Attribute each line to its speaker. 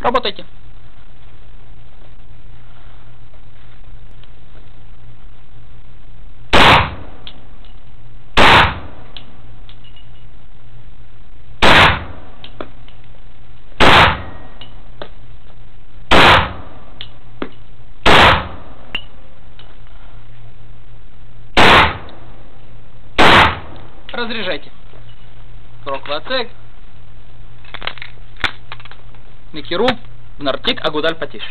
Speaker 1: Работайте. Разряжайте. Проквацек. Никеру, Нартик, Агудаль, Патиш.